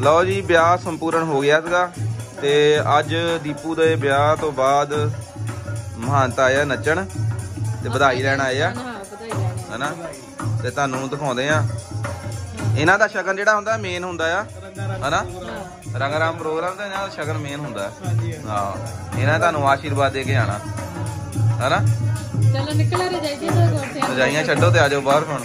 ਲਓ ਜੀ ਵਿਆਹ ਸੰਪੂਰਨ ਹੋ ਗਿਆ ਸੀਗਾ ਤੇ ਅੱਜ ਦੀਪੂ ਦੇ ਵਿਆਹ ਤੋਂ ਬਾਅਦ ਮਹਾਨਤਾ ਆਇਆ ਨੱਚਣ ਤੇ ਵਧਾਈ ਲੈਣ ਆਏ ਆ। ਹਨਾ? ਤੇ ਤੁਹਾਨੂੰ ਦਿਖਾਉਂਦੇ ਆ। ਇਹਨਾਂ ਦਾ ਸ਼ਗਨ ਜਿਹੜਾ ਹੁੰਦਾ ਮੇਨ ਹੁੰਦਾ ਆ। ਹਨਾ? ਰੰਗਰਾਮ ਪ੍ਰੋਗਰਾਮ ਦਾ ਇਹਨਾਂ ਦਾ ਸ਼ਗਨ ਮੇਨ ਹੁੰਦਾ। ਹੈ। ਹਾਂ। ਇਹਨਾਂ ਨੇ ਤੁਹਾਨੂੰ ਆਸ਼ੀਰਵਾਦ ਦੇ ਕੇ ਆਣਾ। ਹਨਾ? ਚਲੋ ਨਿਕਲ ਰਹੇ ਜਾਈਏ ਰਜਾਈਆਂ ਛੱਡੋ ਤੇ ਆ ਜਾਓ ਬਾਹਰ ਹੁਣ।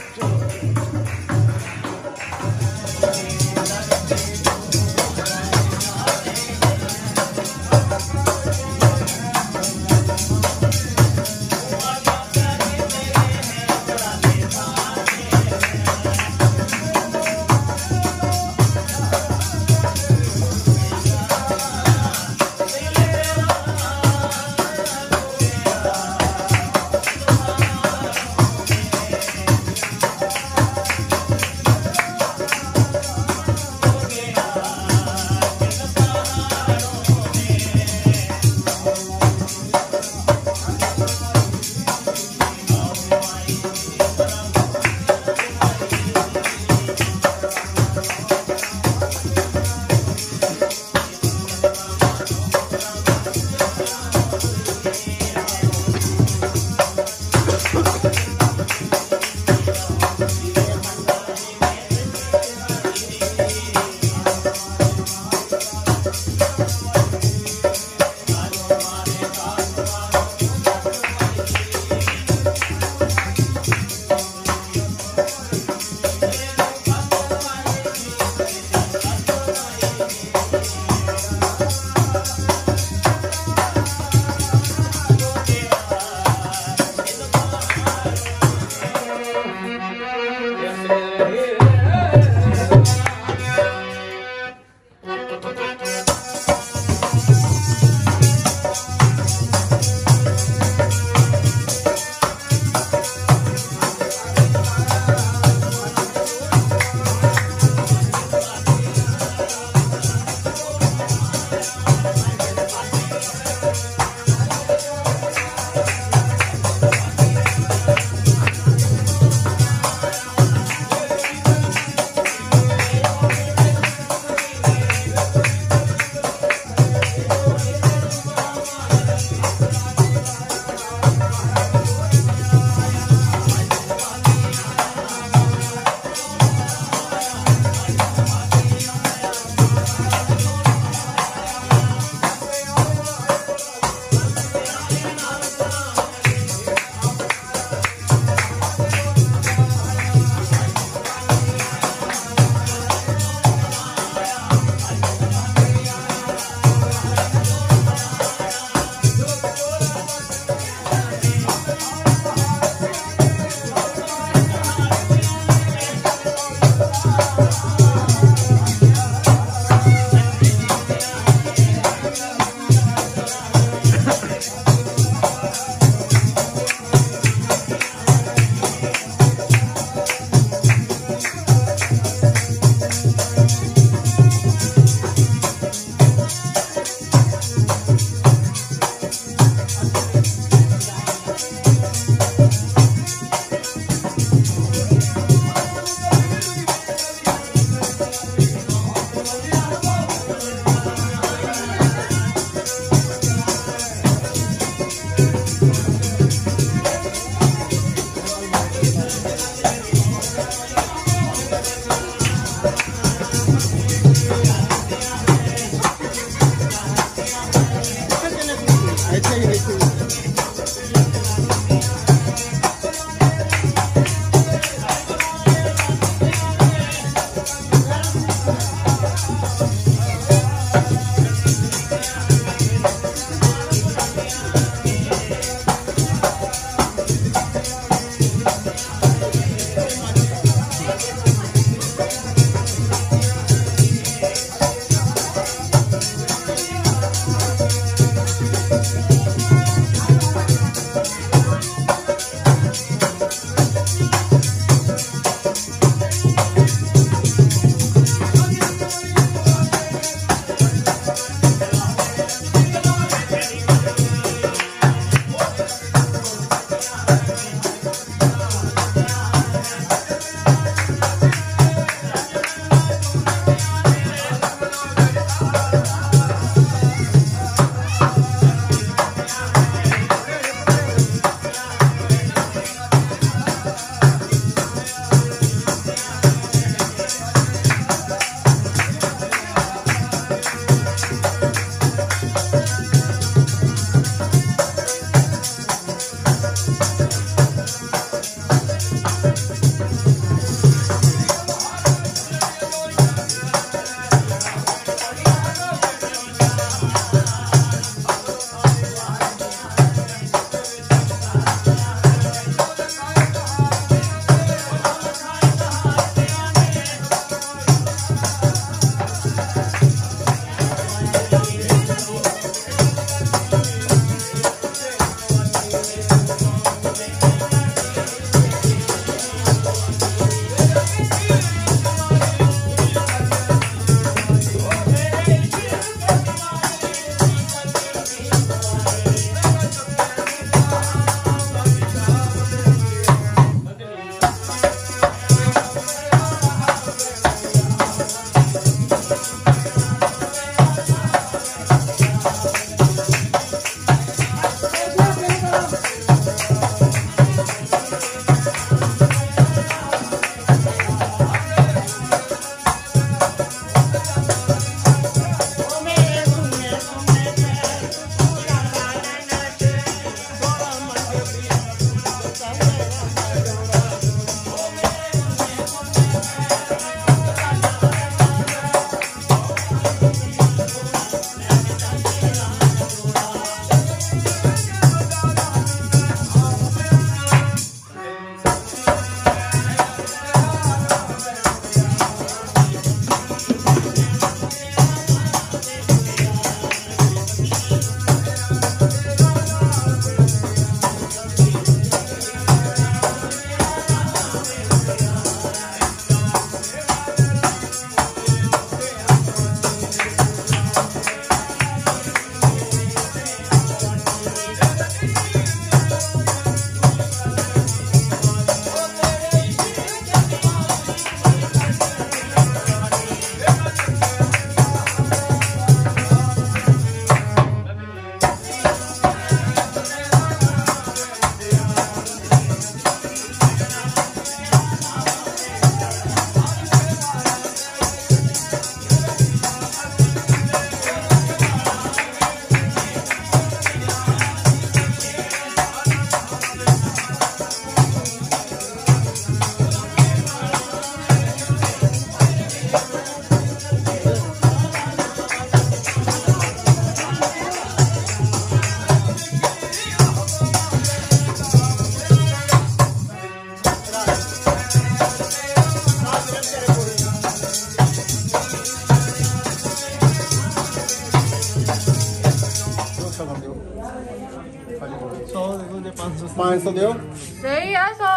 500 ਦਿਓ। ਸਹੀ ਆ ਸੋ।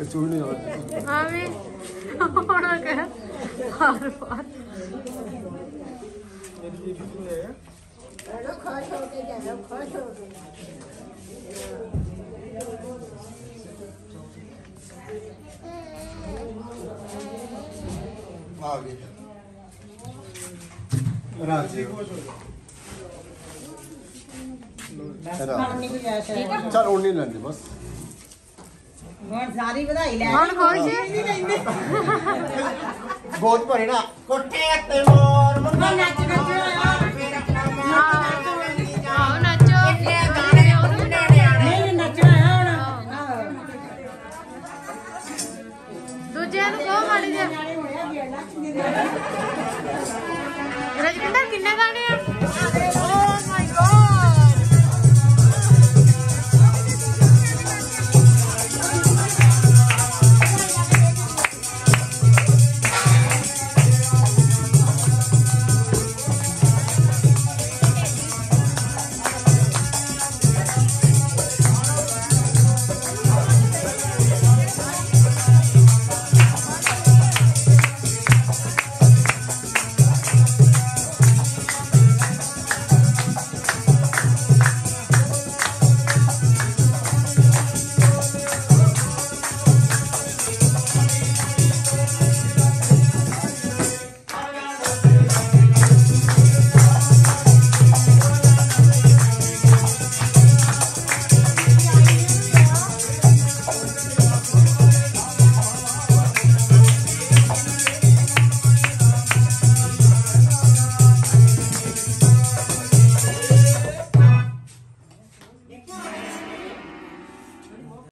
ਇਹ ਚੂਹੀ ਨਹੀਂ ਆਉਂਦੀ। ਹਾਂ ਵੀ। ਹੁਣ ਕਹਿ ਹਾਰ ਪਾਰ ਆ ਗਏ। ਰਾਜੀ। ਚਲ। ਉਹ ਨਹੀਂ ਲੈਂਦੇ ਬਸ। ਹੁਣ ਸਾਰੀ ਵਧਾਈ ਲੈ। ਹੁਣ ਖੁਸ਼ ਬਹੁਤ ਭਰੇ ਨਾ। ਕੋਠੇ ਤੇ ਮੋਰ ਮੰਗਾ ਨੱਚ ਨੱਚ